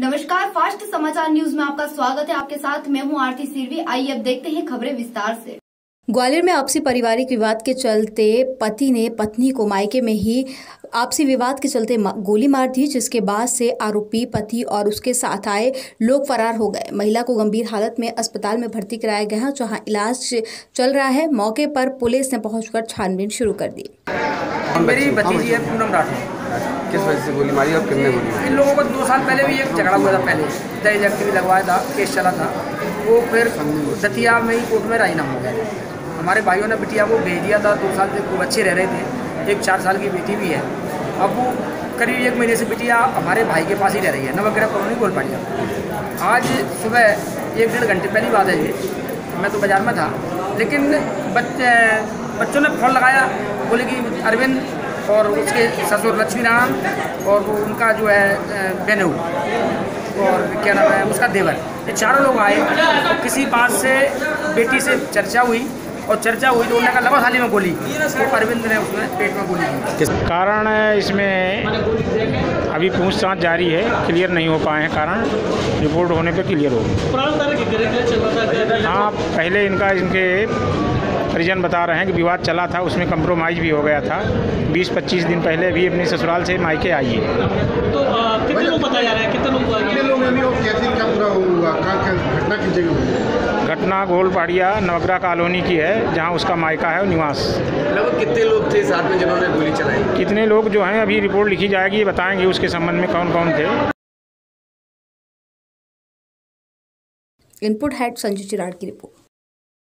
नमस्कार फास्ट समाचार न्यूज़ में आपका स्वागत है। आपके साथ मैं हूँ आरती सिरवी। आइए अब देखते हैं खबरें विस्तार से। ग्वालियर में आपसी पारिवारिक विवाद के चलते पति ने पत्नी को मायके में ही आपसी विवाद के चलते गोली मार दी जिसके बाद से आरोपी पति और उसके साथ आए लोग फरार हो गए। महिला को गंभीर हालत में अस्पताल में भर्ती कराया गया जहाँ इलाज चल रहा है। मौके पर पुलिस ने पहुंचकर छानबीन शुरू कर दी। मेरी भतीजी है पूनम राठौर। किस वजह से गोली मारी और कितने गोली इन लोगों को दो साल पहले भी एक झगड़ा हुआ था, पहले दहेज एक्ट भी लगवाया था, केस चला था। वो फिर दतिया में ही कोर्ट में राजीनामा हो गया हमारे भाइयों ने बिटिया को भेज दिया था, दो साल से खूब अच्छे रह रहे थे। एक चार साल की बेटी भी है। अब वो करीब एक महीने से बिटिया हमारे भाई के पास ही रह रही है। नवग्रह कॉलोनी गोल पड़िया आज सुबह एक डेढ़ घंटे, पहली बात है ये, मैं तो बाज़ार में था। लेकिन बच्चे, बच्चों ने फ़ोन लगाया, बोले कि अरविंद और उसके ससुर लक्ष्मी नारायण और वो उनका जो है बेनू और क्या नाम है उसका देवर। ये चारों लोग आए और किसी बात से बेटी से चर्चा हुई और चर्चा हुई तो उन्होंने कहा लगा थाली में गोली। तो अरविंद ने उसमें पेट में गोली की कारण इसमें अभी पूछताछ जारी है क्लियर नहीं हो पाए हैं कारण। रिपोर्ट होने पे क्लियर होगी। हाँ पहले इनका इनके परिजन बता रहे हैं कि विवाद चला था उसमें कंप्रोमाइज भी हो गया था। 20-25 दिन पहले भी अपने ससुराल से मायके आई है। तो कितने लोग बताया जा रहे हैं? कितने लोग कितने लोग अभी वो कैसे क्या पूरा हुआ। घटना किस जगह घटना गोलपाड़िया नवग्रह कॉलोनी की है जहाँ उसका मायका है निवास। लगभग कितने लोग थे साथ में जिन्होंने गोली चलाई? कितने लोग जो हैं अभी रिपोर्ट लिखी जाएगी बताएँगे उसके संबंध में कौन कौन थे। इनपुट हेड संजय चिराड़ की रिपोर्ट।